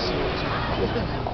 是有更好。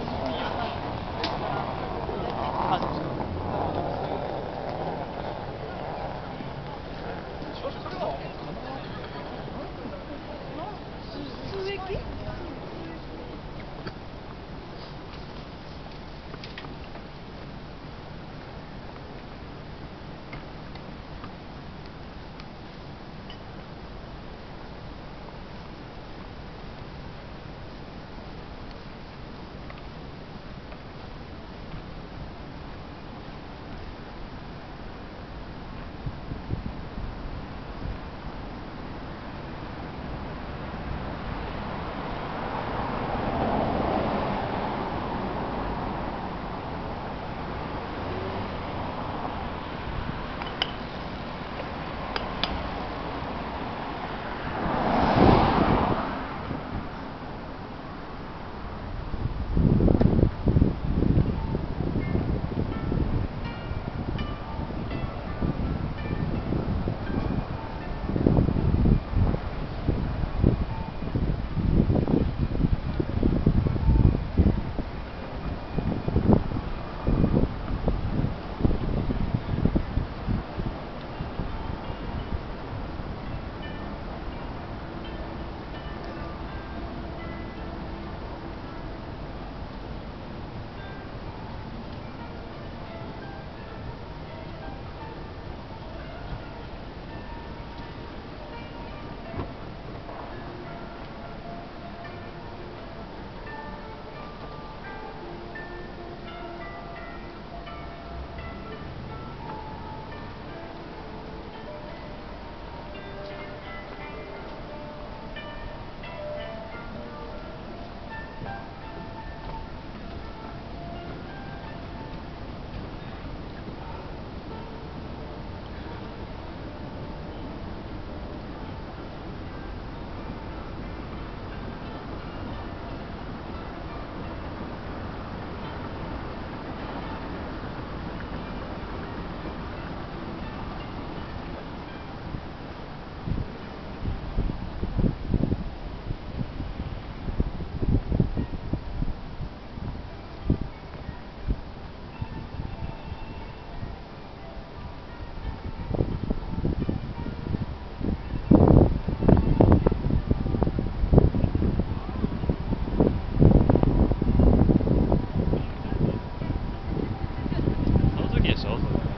years old.